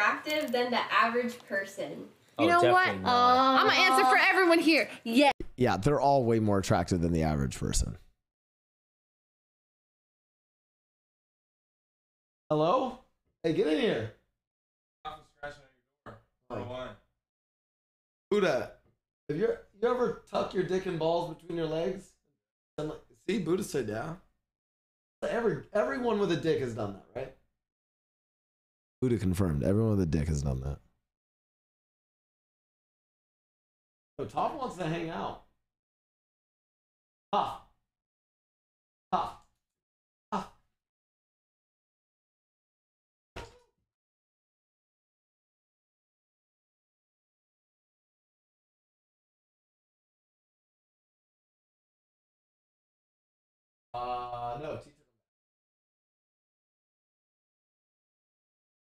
attractive than the average person? You Oh, know what? definitely not. Um, I'm gonna answer for everyone here. Yeah. Yeah, they're all way more attractive than the average person. Hello? Hey, get in here. Buddha, have you you ever tuck your dick and balls between your legs? And like, see, Buddha said yeah. Every everyone with a dick has done that, right? Buddha confirmed. Everyone with a dick has done that. So Tom wants to hang out. Ha. Ha. Uh, no,